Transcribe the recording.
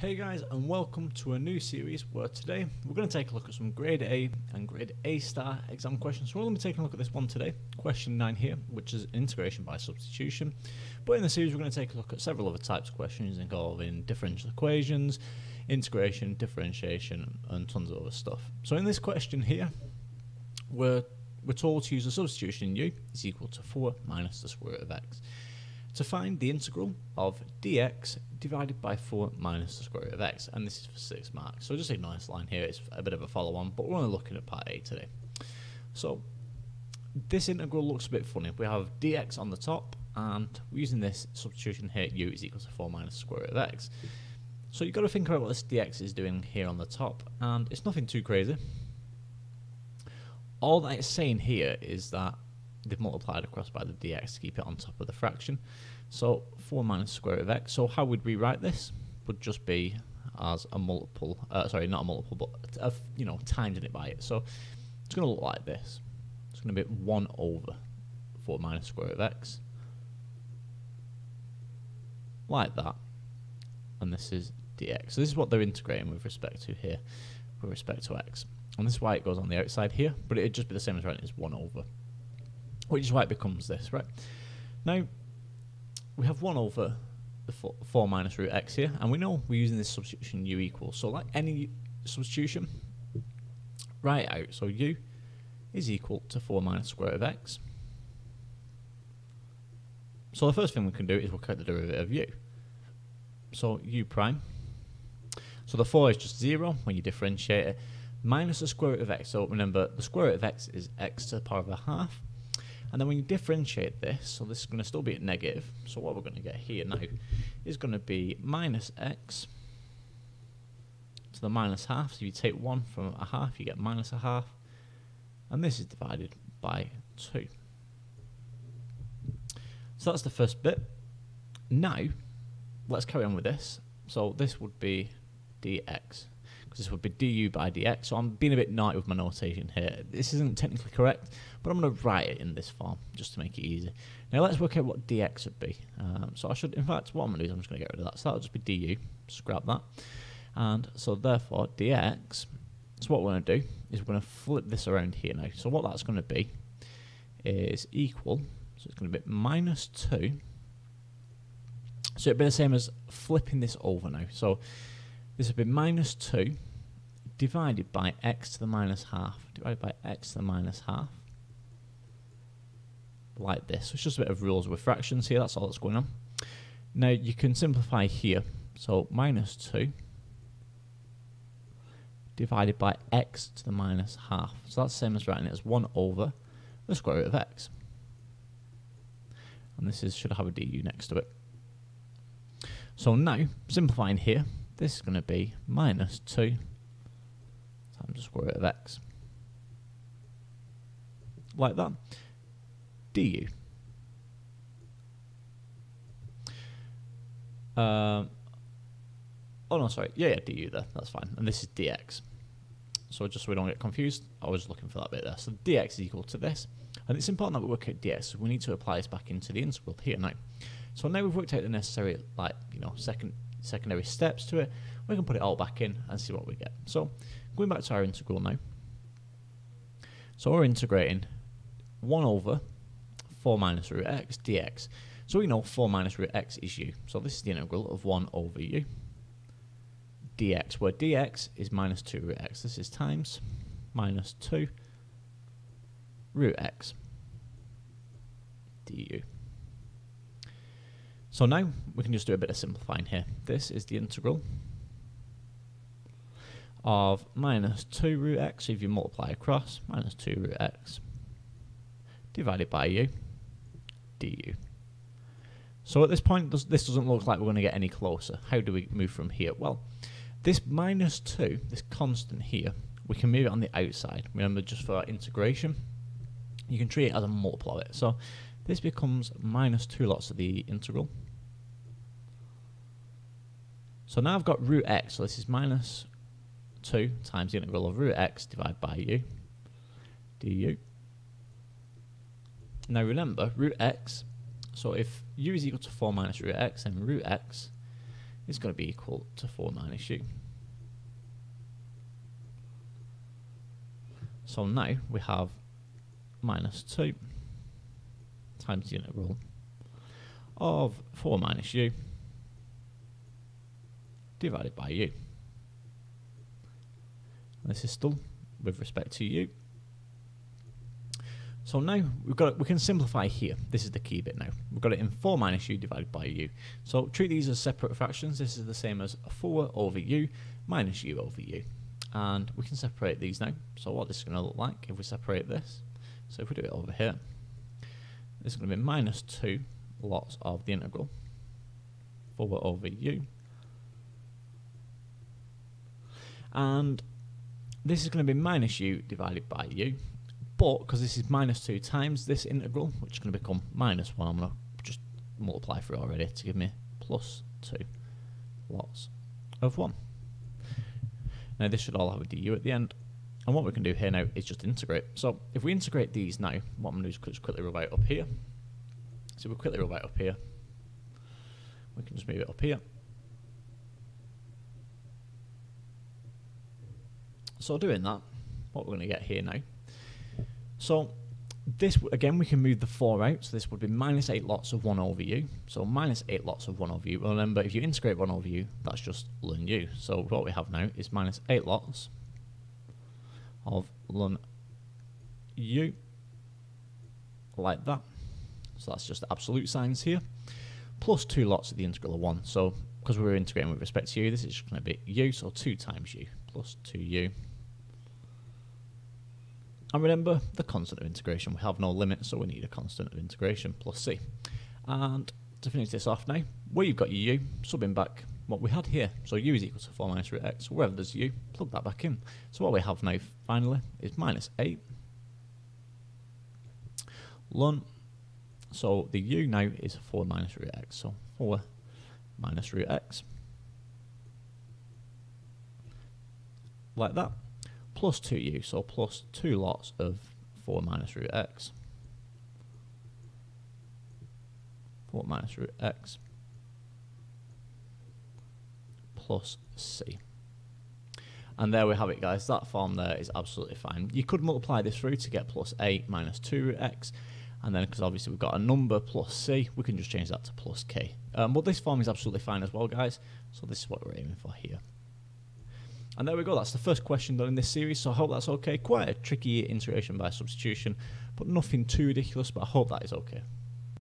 Hey guys and welcome to a new series where today we're going to take a look at some grade A and grade A star exam questions. So we're going to be taking a look at this one today, question 9 here, which is integration by substitution. But in the series we're going to take a look at several other types of questions involving differential equations, integration, differentiation and tons of other stuff. So in this question here, we're, we're told to use a substitution u is equal to 4 minus the square root of x to find the integral of dx divided by 4 minus the square root of x, and this is for 6 marks. So just ignore this line here, it's a bit of a follow-on, but we're only looking at part A today. So this integral looks a bit funny. We have dx on the top, and we're using this substitution here, u is equal to 4 minus the square root of x. So you've got to think about what this dx is doing here on the top, and it's nothing too crazy. All that it's saying here is that they've multiplied across by the dx to keep it on top of the fraction. So 4 minus square root of x. So how would we write this? Would just be as a multiple, uh, sorry, not a multiple, but a, you know, timesing it by it. So it's going to look like this. It's going to be 1 over 4 minus square root of x. Like that. And this is dx. So this is what they're integrating with respect to here, with respect to x. And this is why it goes on the outside here, but it'd just be the same as writing as 1 over which is why it becomes this, right? Now, we have 1 over the 4, 4 minus root x here, and we know we're using this substitution u equals. So like any substitution, write out. So u is equal to 4 minus square root of x. So the first thing we can do is work out the derivative of u. So u prime. So the 4 is just 0 when you differentiate it, minus the square root of x. So remember, the square root of x is x to the power of a half, and then when you differentiate this, so this is going to still be at negative, so what we're going to get here now is going to be minus x to the minus half. So if you take 1 from a half, you get minus a half. And this is divided by 2. So that's the first bit. Now, let's carry on with this. So this would be dx because this would be du by dx. So I'm being a bit naughty with my notation here. This isn't technically correct, but I'm going to write it in this form just to make it easy. Now let's work out what dx would be. Um, so I should, in fact, what I'm going to do is I'm just going to get rid of that. So that'll just be du. Just grab that. And so therefore dx, so what we're going to do is we're going to flip this around here now. So what that's going to be is equal, so it's going to be minus 2. So it'd be the same as flipping this over now. So this would be minus 2 divided by x to the minus half, divided by x to the minus half, like this. So it's just a bit of rules with fractions here, that's all that's going on. Now you can simplify here, so minus 2 divided by x to the minus half. So that's the same as writing it as 1 over the square root of x. And this is should have a du next to it. So now, simplifying here, this is going to be minus 2 times the square root of x. Like that. du. Um, oh no, sorry. Yeah, yeah, du there. That's fine. And this is dx. So just so we don't get confused, I was looking for that bit there. So dx is equal to this. And it's important that we work out dx. So we need to apply this back into the integral here now. So now we've worked out the necessary, like, you know, second secondary steps to it, we can put it all back in and see what we get. So going back to our integral now. So we're integrating 1 over 4 minus root x dx. So we know 4 minus root x is u. So this is the integral of 1 over u dx, where dx is minus 2 root x. This is times minus 2 root x du. So now we can just do a bit of simplifying here. This is the integral of minus 2 root x, if you multiply across, minus 2 root x divided by u du. So at this point, this doesn't look like we're going to get any closer. How do we move from here? Well, this minus 2, this constant here, we can move it on the outside. Remember, just for our integration, you can treat it as a multiple of it. So this becomes minus 2 lots of the integral. So now I've got root x, so this is minus 2 times the integral of root x divided by u du. Now remember, root x, so if u is equal to 4 minus root x, then root x is going to be equal to 4 minus u. So now we have minus 2 times the integral of 4 minus u divided by u. This is still with respect to u. So now we've got we can simplify here. This is the key bit now. We've got it in 4 minus u divided by u. So treat these as separate fractions. This is the same as 4 over u minus u over u. And we can separate these now. So what this is going to look like if we separate this. So if we do it over here, this is going to be minus 2 lots of the integral 4 over u. And this is going to be minus u divided by u. But because this is minus 2 times this integral, which is going to become minus 1, I'm going to just multiply through already to give me plus 2 lots of 1. Now this should all have a du at the end. And what we can do here now is just integrate. So if we integrate these now, what I'm going to do is just quickly rub out up here. So we'll quickly rub out up here. We can just move it up here. So doing that, what we're going to get here now so this again, we can move the 4 out, so this would be minus 8 lots of 1 over u. So minus 8 lots of 1 over u. Remember, if you integrate 1 over u, that's just ln u. So what we have now is minus 8 lots of ln u, like that. So that's just absolute signs here, plus 2 lots of the integral of 1. So because we're integrating with respect to u, this is just going to be u, so 2 times u, plus 2u and remember, the constant of integration, we have no limit, so we need a constant of integration plus c. And to finish this off now, where you've got your u, subbing back what we had here. So u is equal to 4 minus root x, wherever there's u, plug that back in. So what we have now, finally, is minus 8 ln. So the u now is 4 minus root x, so 4 minus root x. Like that plus 2u, so plus 2 lots of 4 minus root x. 4 minus root x plus c. And there we have it guys, that form there is absolutely fine. You could multiply this through to get plus 8 minus 2 root x, and then because obviously we've got a number plus c, we can just change that to plus k. Um, but this form is absolutely fine as well guys, so this is what we're aiming for here. And there we go, that's the first question done in this series, so I hope that's okay. Quite a tricky integration by substitution, but nothing too ridiculous, but I hope that is okay.